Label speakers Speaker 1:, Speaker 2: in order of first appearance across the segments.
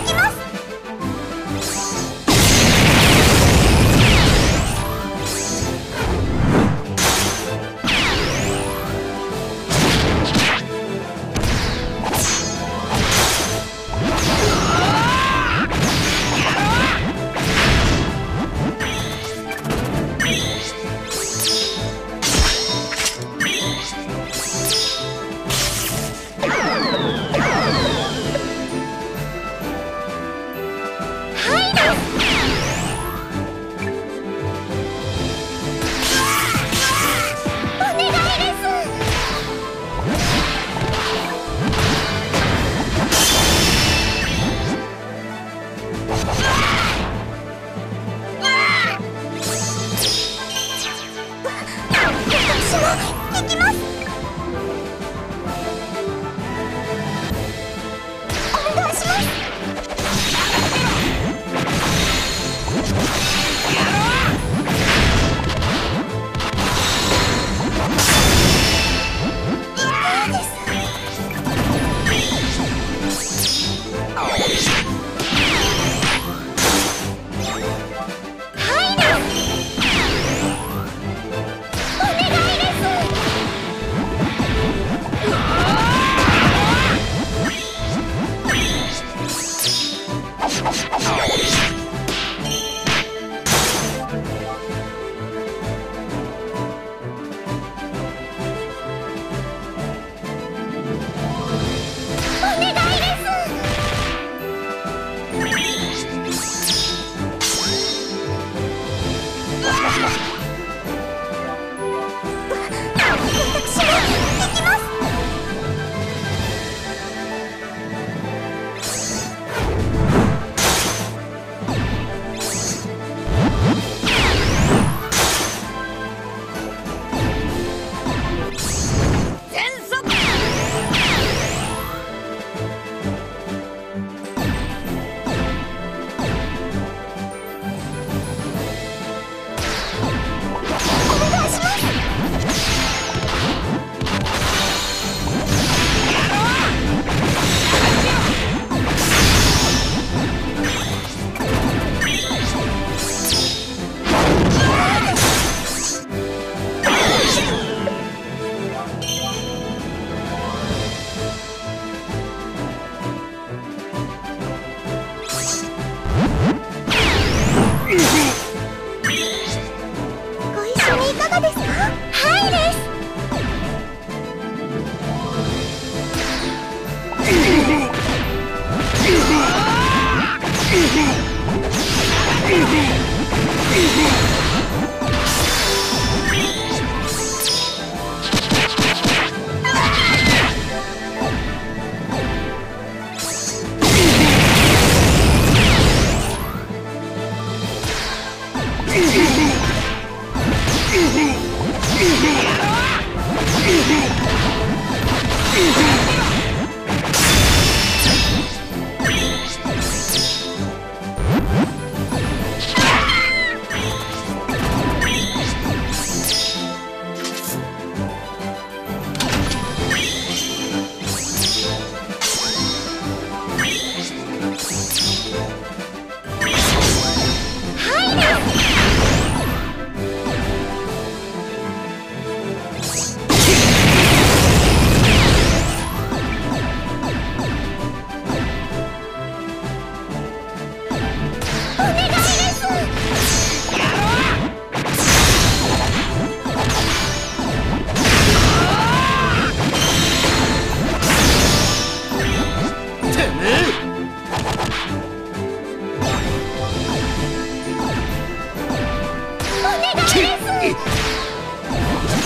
Speaker 1: できます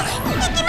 Speaker 1: 行き